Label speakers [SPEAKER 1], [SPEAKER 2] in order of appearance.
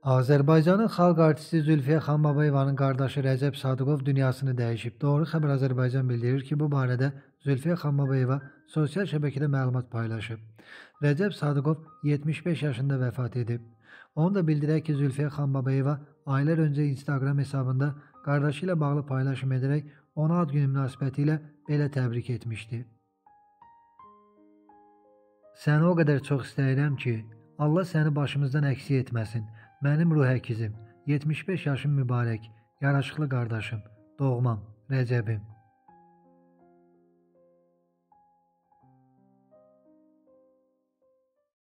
[SPEAKER 1] Azərbaycanın xalq artisti Zülfiyə Xanbabayevanın qardaşı Rəcəb Sadıqov dünyasını dəyişib. Doğru xəbər Azərbaycan bildirir ki, bu barədə Zülfiyə Xanbabayeva sosial şəbəkədə məlumat paylaşıb. Rəcəb Sadıqov 75 yaşında vəfat edib. Onu da bildirək ki, Zülfiyə Xanbabayeva aylar öncə Instagram hesabında qardaşı ilə bağlı paylaşım edərək ona ad günü münasibətilə belə təbrik etmişdi. Səni o qədər çox istəyirəm ki, Allah səni başımızdan əksik etməsin. Mənim ruh əkizim, 75 yaşım mübarək, yaraşıqlı qardaşım, doğmam, Rəcəbim.